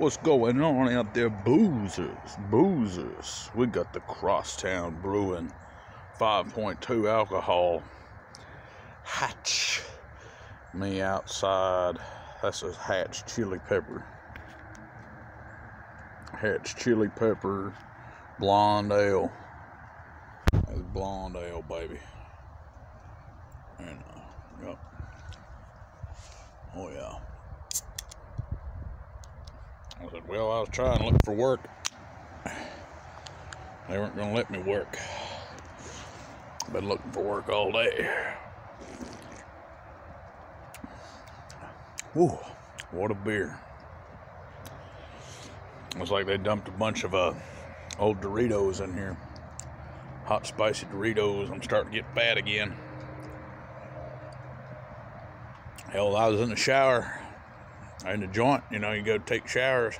What's going on out there, boozers? Boozers. We got the Crosstown Brewing 5.2 alcohol. Hatch. Me outside. That's a Hatch chili pepper. Hatch chili pepper blonde ale. That's blonde ale, baby. And, uh, yep. Oh, yeah. I said, well, I was trying to look for work. They weren't going to let me work. Been looking for work all day. Whew, what a beer. Looks like they dumped a bunch of uh, old Doritos in here. Hot, spicy Doritos. I'm starting to get fat again. Hell, I was in the shower in the joint, you know, you go take showers.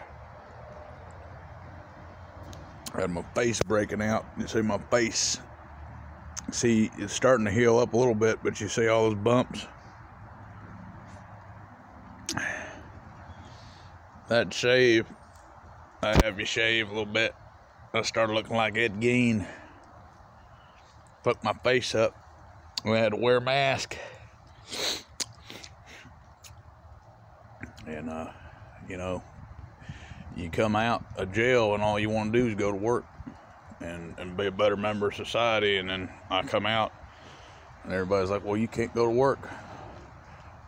I had my face breaking out. You see my face. See, it's starting to heal up a little bit, but you see all those bumps. That shave, I have you shave a little bit. I started looking like Ed Gein. Fucked my face up. We had to wear a mask. And uh, you know, you come out of jail and all you want to do is go to work and and be a better member of society. And then I come out and everybody's like, "Well, you can't go to work."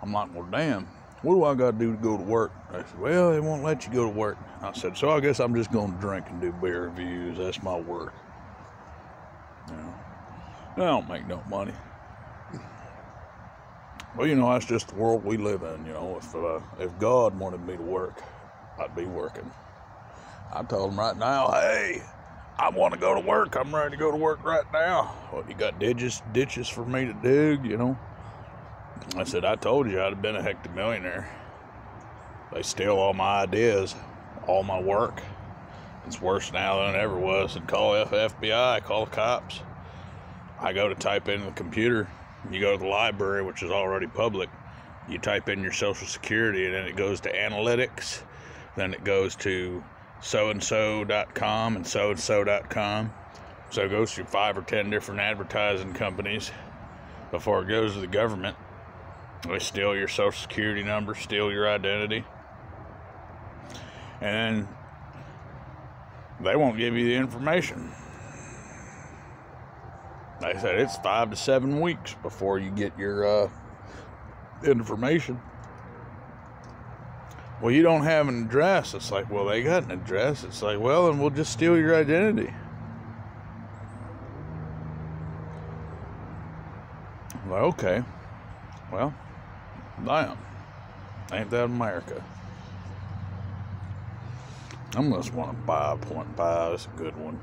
I'm like, "Well, damn." What do I got to do to go to work? They said, Well, they won't let you go to work. I said, So I guess I'm just going to drink and do beer reviews. That's my work. You know, I don't make no money. Well, you know, that's just the world we live in. You know, if uh, if God wanted me to work, I'd be working. I told him right now, hey, I want to go to work. I'm ready to go to work right now. Well, you got ditches, ditches for me to dig, you know. I said, I told you I'd have been a hectomillionaire. They steal all my ideas, all my work. It's worse now than it ever was. And call FBI, call the cops. I go to type in the computer. You go to the library, which is already public. You type in your social security, and then it goes to analytics. Then it goes to so and so.com and so and so.com. So it goes through five or ten different advertising companies before it goes to the government. They steal your social security number, steal your identity. And then they won't give you the information. They said it's five to seven weeks before you get your uh, information. Well, you don't have an address. It's like, well, they got an address. It's like, well, then we'll just steal your identity. Like, okay. Well, damn. Ain't that America? I must want to buy a point five. It's a good one.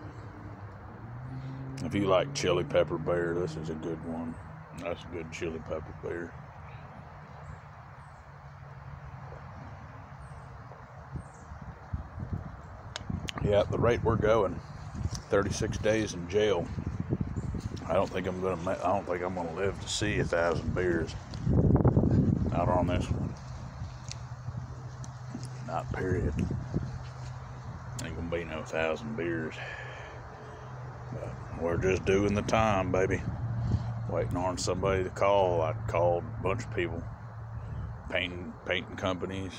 If you like chili pepper beer, this is a good one. That's a good chili pepper beer. Yeah, the rate we're going, 36 days in jail. I don't think I'm gonna. I don't think I'm gonna live to see a thousand beers out on this one. Not period. Ain't gonna be no thousand beers. But we're just doing the time, baby. Waiting on somebody to call. I called a bunch of people, painting painting companies,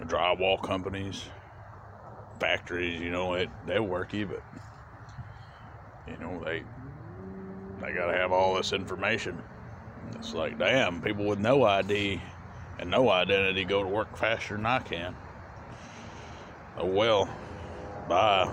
drywall companies, factories. You know, it they'll work you, but you know they they gotta have all this information. It's like, damn, people with no ID and no identity go to work faster than I can. Oh well, bye.